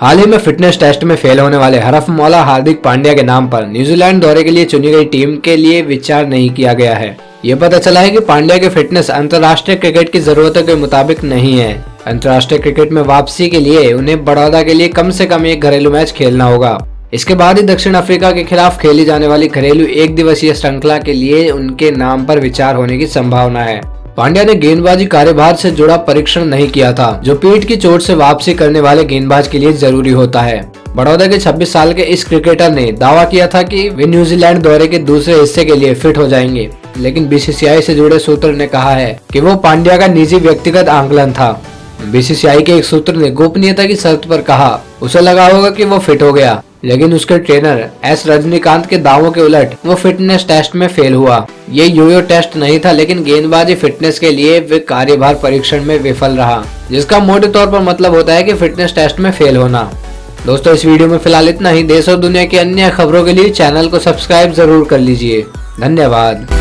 हाल ही में fitness test में fail होने वाले हरफ मौला हार्दिक पांड्या के नाम पर न्यूजीलैंड दौरे के लिए चुनी गई टीम के लिए विचार नहीं किया गया है। ये पता चला है कि पांड्या की फिटनेस अंतर्राष्ट्रीय क्रिकेट की जरूरतों के मुताबिक नहीं है। अंतर्राष्ट्रीय क्रिकेट में वापसी के लिए उन्हें बड़ौदा के लिए कम से कम एक घरेलू मैच खेलना होगा। इसके बाद ही दक्षिण अफ्रीका के खिलाफ खेली जाने वाली घरेलू एक दिवसीय श्रृंखला के लिए उनके नाम पर विचार होने की संभावना है। पांड्या ने गेंदबाजी कार्यभार से जुड़ा परीक्षण नहीं किया था, जो पीठ की चोट से वापसी करने वाले गेंदबाज के लिए ज़रूरी होता है। बड़ौदा के 26 साल के इस क्रिकेटर ने दावा किया था कि वे न्यूजीलैंड दौरे के दूसरे हिस्से के लिए फिट हो जाएँगे, लेकिन बीसीसीआई से जुड़े सूत्र ने कहा है कि वो पांड्या का निजी व्यक्तिगत आंकलन था। बीसीसीआई के एक सूत्र ने गोपनीयता की शर्त पर कहा, उसे लगा होगा कि वो फिट हो गया। लेकिन उसके ट्रेनर एस रजनीकांत के दावों के उलट वो फिटनेस टेस्ट में फेल हुआ। ये यूयो टेस्ट नहीं था, लेकिन गेंदबाजी फिटनेस के लिए वे कार्यभार परीक्षण में विफल रहा, जिसका मोटे तौर पर मतलब होता है कि फिटनेस टेस्ट में फेल होना। दोस्तों, इस वीडियो में फ़िलहाल इतना ही। देश और दुनिया की अन्य खबरों के लिए चैनल को सब्सक्राइब ज़रूर कर लीजिए। धन्यवाद।